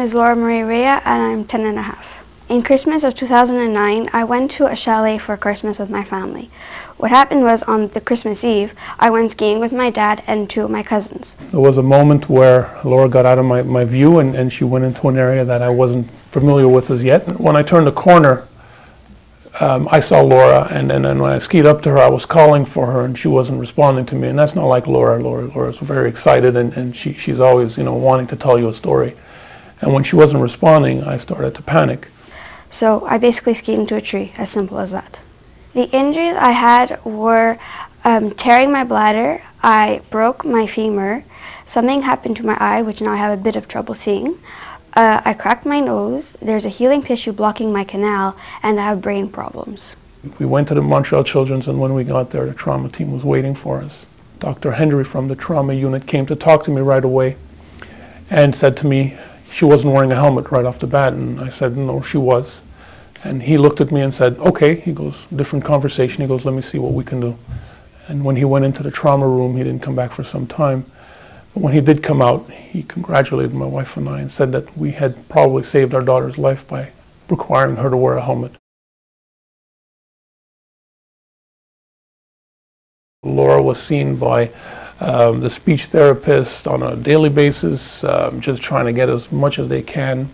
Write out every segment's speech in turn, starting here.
is Laura Marie Rea and I'm 10 and a half. In Christmas of 2009, I went to a chalet for Christmas with my family. What happened was on the Christmas Eve, I went skiing with my dad and two of my cousins. There was a moment where Laura got out of my, my view and, and she went into an area that I wasn't familiar with as yet. When I turned the corner, um, I saw Laura, and, and, and when I skied up to her, I was calling for her, and she wasn't responding to me. And that's not like Laura. Laura Laura's very excited, and, and she, she's always, you know, wanting to tell you a story. And when she wasn't responding, I started to panic. So I basically skied into a tree, as simple as that. The injuries I had were um, tearing my bladder, I broke my femur, something happened to my eye, which now I have a bit of trouble seeing. Uh, I cracked my nose, there's a healing tissue blocking my canal, and I have brain problems. We went to the Montreal Children's, and when we got there, the trauma team was waiting for us. Dr. Hendry from the trauma unit came to talk to me right away and said to me, she wasn't wearing a helmet right off the bat. And I said, no, she was. And he looked at me and said, okay. He goes, different conversation. He goes, let me see what we can do. And when he went into the trauma room, he didn't come back for some time. But when he did come out, he congratulated my wife and I and said that we had probably saved our daughter's life by requiring her to wear a helmet. Laura was seen by um, the speech therapist on a daily basis, um, just trying to get as much as they can.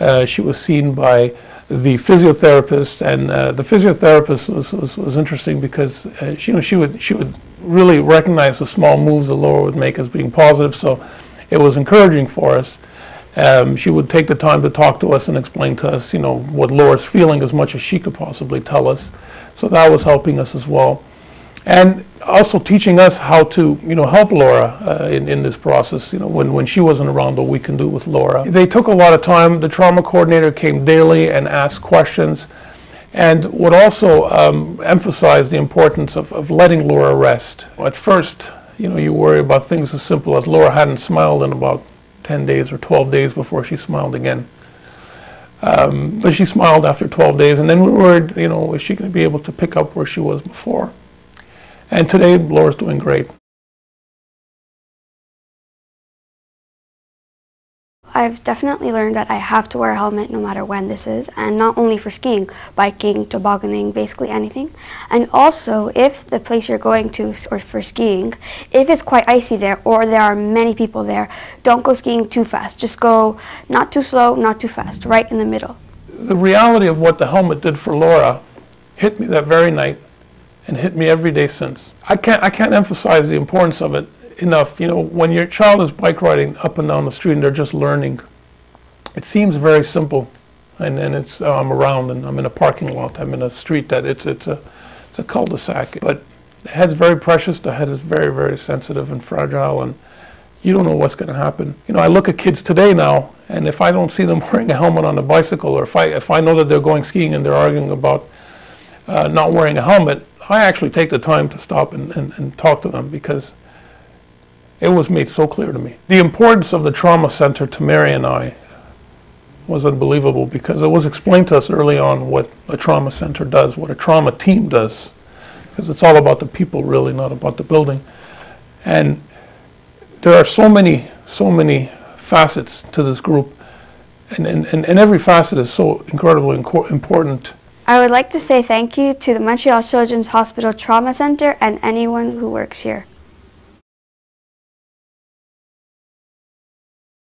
Uh, she was seen by the physiotherapist, and uh, the physiotherapist was, was, was interesting because uh, she, you know, she would she would really recognize the small moves that Laura would make as being positive. So it was encouraging for us. Um, she would take the time to talk to us and explain to us, you know, what Laura's feeling as much as she could possibly tell us. So that was helping us as well and also teaching us how to, you know, help Laura uh, in, in this process, you know, when, when she wasn't around, what we can do with Laura. They took a lot of time. The trauma coordinator came daily and asked questions and would also um, emphasize the importance of, of letting Laura rest. At first, you know, you worry about things as simple as Laura hadn't smiled in about 10 days or 12 days before she smiled again. Um, but she smiled after 12 days, and then we worried, you know, is she going to be able to pick up where she was before? And today, Laura's doing great. I've definitely learned that I have to wear a helmet no matter when this is, and not only for skiing, biking, tobogganing, basically anything. And also, if the place you're going to or for skiing, if it's quite icy there or there are many people there, don't go skiing too fast. Just go not too slow, not too fast, right in the middle. The reality of what the helmet did for Laura hit me that very night and hit me every day since. I can't, I can't emphasize the importance of it enough. You know, when your child is bike riding up and down the street and they're just learning, it seems very simple. And then it's, I'm around and I'm in a parking lot, I'm in a street that it's, it's a, it's a cul-de-sac. But the head's very precious, the head is very, very sensitive and fragile and you don't know what's going to happen. You know, I look at kids today now, and if I don't see them wearing a helmet on a bicycle, or if I if I know that they're going skiing and they're arguing about uh, not wearing a helmet, I actually take the time to stop and, and, and talk to them because it was made so clear to me. The importance of the trauma center to Mary and I was unbelievable because it was explained to us early on what a trauma center does, what a trauma team does, because it's all about the people really, not about the building. And there are so many, so many facets to this group, and, and, and every facet is so incredibly important I would like to say thank you to the Montreal Children's Hospital Trauma Center and anyone who works here.